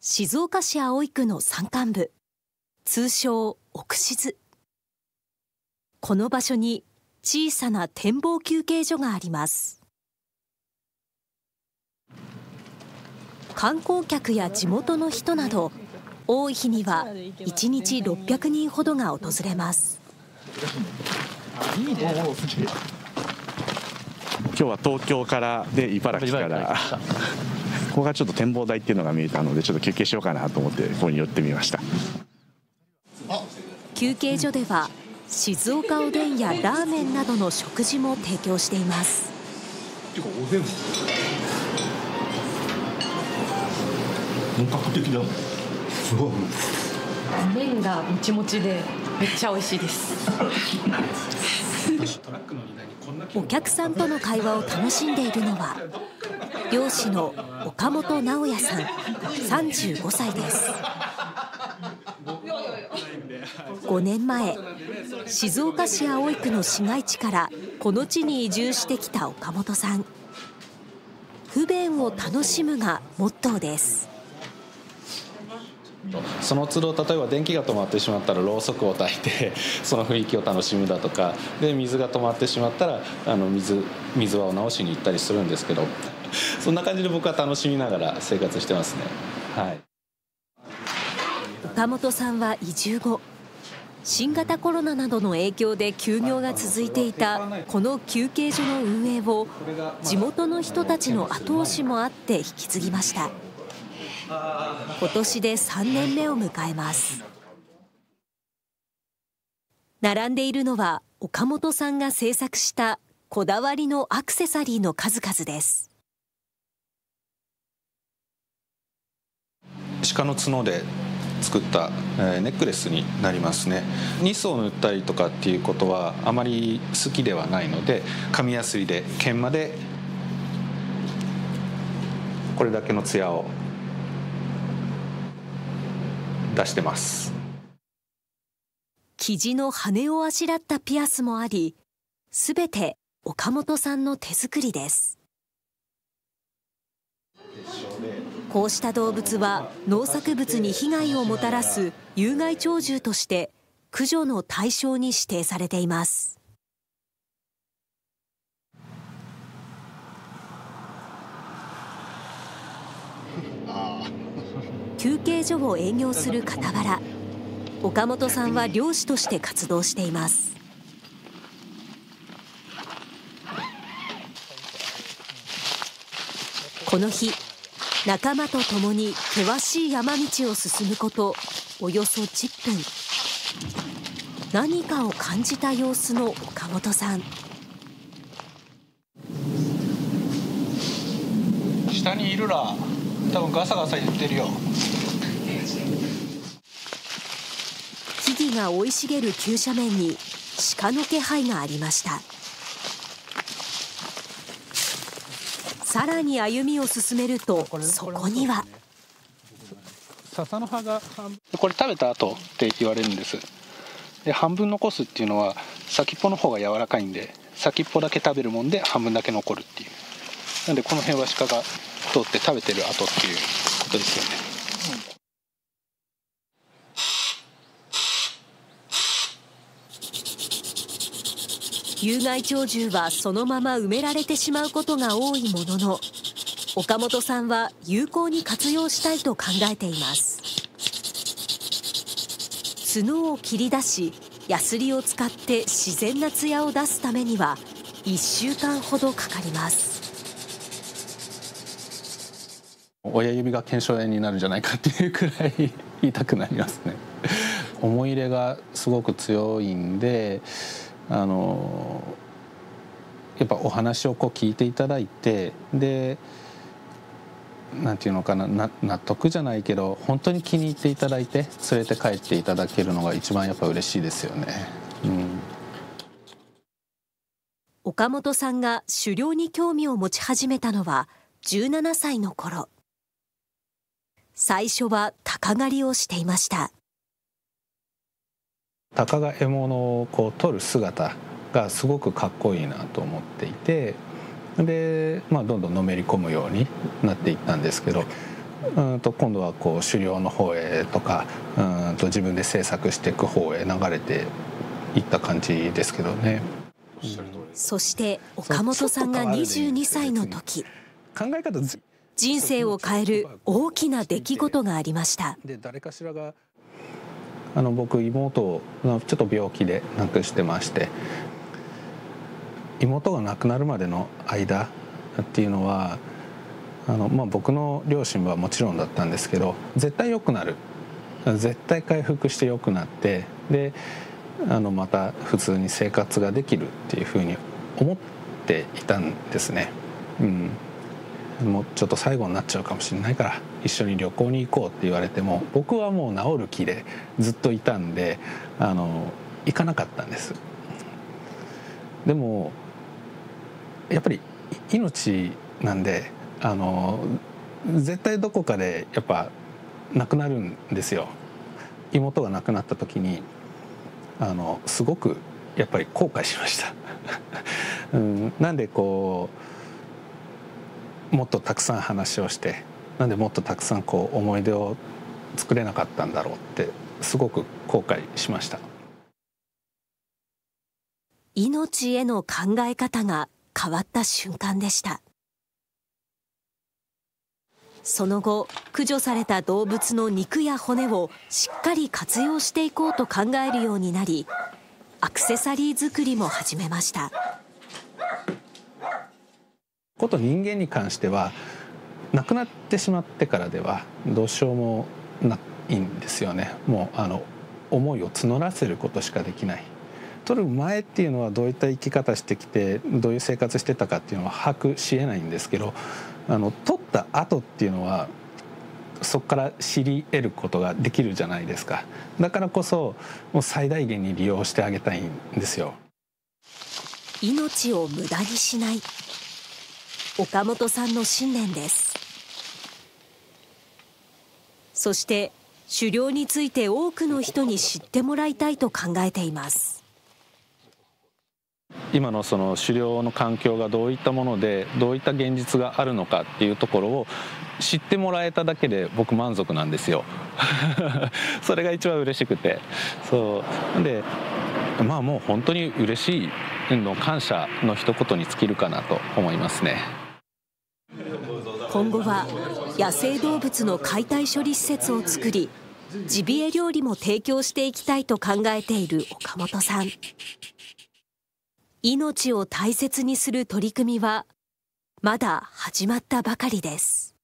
静岡市葵区の山間部。通称奥静。この場所に小さな展望休憩所があります。観光客や地元の人など多い日には1日600人ほどが訪れます。今日は東京からで茨城から。ここがちょっと展望台っていうのが見えたのでちょっと休憩しようかなと思ってここに寄ってみました。休憩所では静岡おでんやラーメンなどの食事も提供しています。本格的だすごい。麺がもちもちでめっちゃ美味しいです。お客さんとの会話を楽しんでいるのは漁師の岡本直也さん35歳です。5年前静岡市葵区の市街地からこの地に移住してきた岡本さん。不便を楽しむがモットーです。その都度例えば電気が止まってしまったらろうそくを焚いて その雰囲気を楽しむだとかで水が止まってしまったらあの水水輪を直しに行ったりするんですけど。そんな感じで僕は楽しみながら生活してますね。はい、岡本さんは移住後新型コロナなどの影響で休業が続いていたこの休憩所の運営を地元の人たちの後押しもあって引き継ぎました。今年で3年目を迎えます。並んでいるのは岡本さんが制作したこだわりのアクセサリーの数々です。鹿の角で作った、えネックレスになりますね。ニスを塗ったりとかっていうことはあまり好きではないので紙やすりで研磨でこれだけの艶を出してます。生地の羽をあしらったピアスもありすべて岡本さんの手作りです。こうした動物は農作物に被害をもたらす有害鳥獣として駆除の対象に指定されています。休憩所を営業する傍ら岡本さんは漁師として活動しています。この日仲間と共に険しい山道を進むことおよそ10分。何かを感じた様子の岡本さん。下にいるら。多分ガサガサ言ってるよ。木々が生い茂る急斜面に鹿の気配がありました。さらに歩みを進めるとそこには。笹の葉がこれ食べた後って言われるんです。で半分残すっていうのは先っぽの方が柔らかいんで先っぽだけ食べるもんで半分だけ残るっていう。なんでこの辺は鹿が通って食べてる後っていうことですよね。有害鳥獣はそのまま埋められてしまうことが多いものの岡本さんは有効に活用したいと考えています。角を切り出しヤスリを使って自然な艶を出すためには1週間ほどかかります。親指が腱鞘炎になるんじゃないかっていうくらい痛くなりますね。思い入れがすごく強いんであのやっぱお話をこう聞いていただいてでなんていうのかな納得じゃないけど本当に気に入っていただいて連れて帰っていただけるのが一番やっぱ嬉しいですよね。うん、岡本さんが狩猟に興味を持ち始めたのは17歳の頃。最初は鷹狩りをしていました鷹が獲物をこう取る姿がすごくかっこいいなと思っていてで、まあ、どんどんのめり込むようになっていったんですけどうんと今度はこう狩猟の方へとかうんと自分で制作していく方へ流れていった感じですけどね。そして岡本さんが22歳の時考え方人生を変える大きな出来事がありました。で誰かしらがあの僕妹をちょっと病気で亡くしてまして妹が亡くなるまでの間っていうのはあの、まあ、僕の両親はもちろんだったんですけど絶対良くなる。絶対回復して良くなってであのまた普通に生活ができるっていうふうに思っていたんですね。うん。もうちょっと最後になっちゃうかもしれないから一緒に旅行に行こうって言われても僕はもう治る気でずっといたんであの行かなかったんです。でもやっぱり命なんであの絶対どこかでやっぱ亡くなるんですよ。妹が亡くなった時にあのすごくやっぱり後悔しました、うん、なんでこうもっとたくさん話をしてなんでもっとたくさんこう思い出を作れなかったんだろうってすごく後悔しました。命への考え方が変わった瞬間でした。その後駆除された動物の肉や骨をしっかり活用していこうと考えるようになりアクセサリー作りも始めました。こと人間に関しては亡くなってしまってからではどうしようもないんですよね。もうあの思いを募らせることしかできない。取る前っていうのはどういった生き方してきてどういう生活してたかっていうのは把握しえないんですけどあの取った後っていうのはそこから知り得ることができるじゃないですか。だからこそもう最大限に利用してあげたいんですよ。命を無駄にしない。岡本さんの信念です。そして狩猟について多くの人に知ってもらいたいと考えています。今のその狩猟の環境がどういったものでどういった現実があるのかっていうところを知ってもらえただけで僕満足なんですよ。それが一番嬉しくて。そう。でまあもう本当に嬉しいの感謝の一言に尽きるかなと思いますね。今後は野生動物の解体処理施設を作りジビエ料理も提供していきたいと考えている岡本さん。命を大切にする取り組みはまだ始まったばかりです。